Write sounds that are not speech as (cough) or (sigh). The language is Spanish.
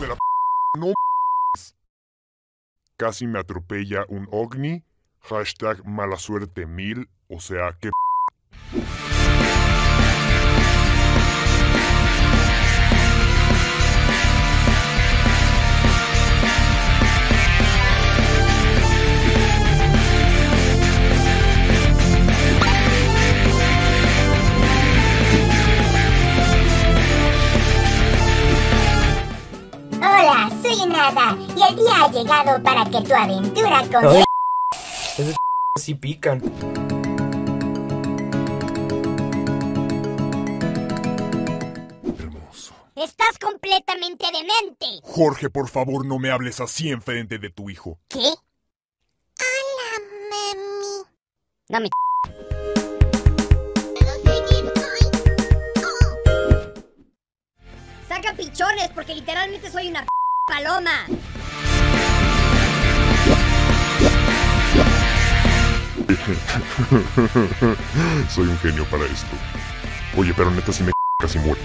De la p no. Casi me atropella un ovni. Hashtag mala suerte mil. O sea, que Hola, Nada y el día ha llegado para que tu aventura comience. Ay, esos (laughs) sí pican. hermoso. Estás completamente demente. Jorge, por favor, no me hables así enfrente de tu hijo. ¿Qué? Hola, mami. No me. Saca pichones porque literalmente soy una paloma. (laughs) Soy un genio para esto. Oye, pero neta si me (laughs) casi muero.